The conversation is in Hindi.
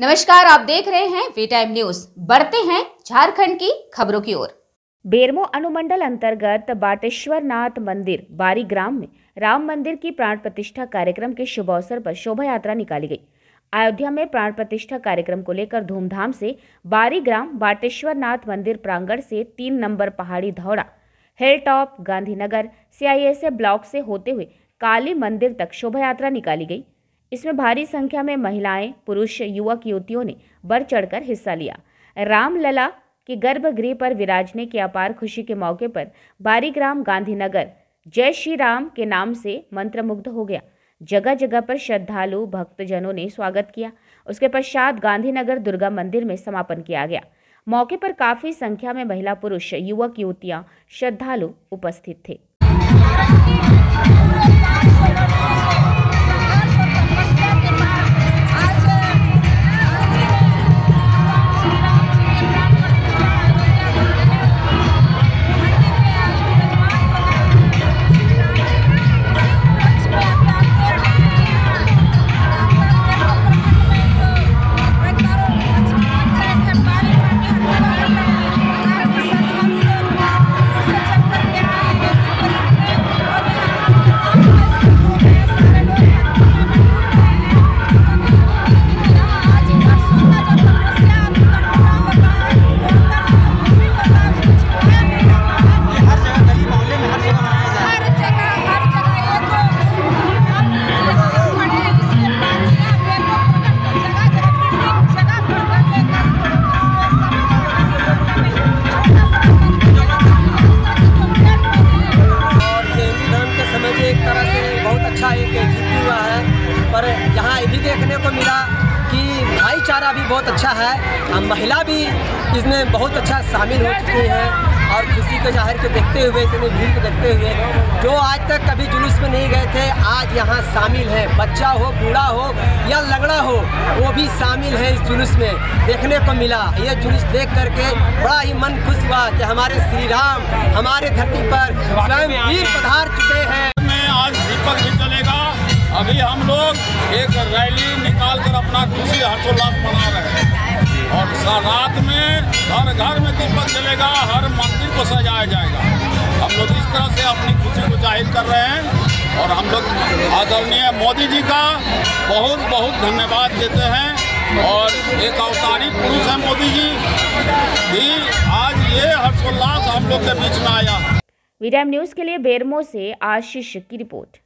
नमस्कार, आप देख रहे हैं वी टाइम न्यूज़ बढ़ते हैं झारखंड की खबरों की ओर। बेरमो अनुमंडल अंतर्गत बाटेश्वर नाथ मंदिर, बारी ग्राम में राम मंदिर की प्राण प्रतिष्ठा कार्यक्रम के शुभ अवसर पर शोभा यात्रा निकाली गई। अयोध्या में प्राण प्रतिष्ठा कार्यक्रम को लेकर धूमधाम से बारी ग्राम बाटेश्वर नाथ मंदिर प्रांगण से तीन नंबर पहाड़ी धौड़ा hill top Gandhinagar CISA block से होते हुए काली मंदिर तक शोभा यात्रा निकाली गई। इसमें भारी संख्या में महिलाएँ, पुरुष, युवक, युवतियों ने बढ़ चढ़कर हिस्सा लिया। रामलला के गर्भगृह पर विराजने की अपार खुशी के मौके पर बारीग्राम गांधीनगर जय श्री राम के नाम से मंत्रमुग्ध हो गया। जगह जगह पर श्रद्धालु, भक्तजनों ने स्वागत किया। उसके पश्चात गांधीनगर दुर्गा मंदिर में समापन किया गया। मौके पर काफ़ी संख्या में महिला, पुरुष, युवक, युवतियाँ, श्रद्धालु उपस्थित थे। देखने को मिला कि भाईचारा भी बहुत अच्छा है। और महिला भी इसमें बहुत अच्छा शामिल हो चुकी हैं और खुशी को ज़ाहिर को देखते हुए, इतनी भीड़ को देखते हुए, जो आज तक कभी जुलूस में नहीं गए थे, आज यहाँ शामिल है। बच्चा हो, बूढ़ा हो या लगड़ा हो, वो भी शामिल है इस जुलूस में। देखने को मिला। ये जुलूस देख करके बड़ा ही मन खुश हुआ कि हमारे श्री राम हमारे धरती पर स्वयं वीर पधार चुके हैं। आज दीपक भी चलेगा। अभी हम लोग एक रैली निकाल कर अपना खुशी, हर्षोल्लास मना रहे हैं। और रात में हर घर में दीपक चलेगा हर मंदिर को सजाया जाएगा। हम लोग इस तरह से अपनी खुशी को ज़ाहिर कर रहे हैं और हम लोग आदरणीय मोदी जी का बहुत बहुत धन्यवाद देते हैं। और एक अवतारी पुरुष है मोदी जी। भी आज ये हर्षोल्लास हम लोग के बीच में आया। वीडियम न्यूज़ के लिए बेरमो से आशीष की रिपोर्ट।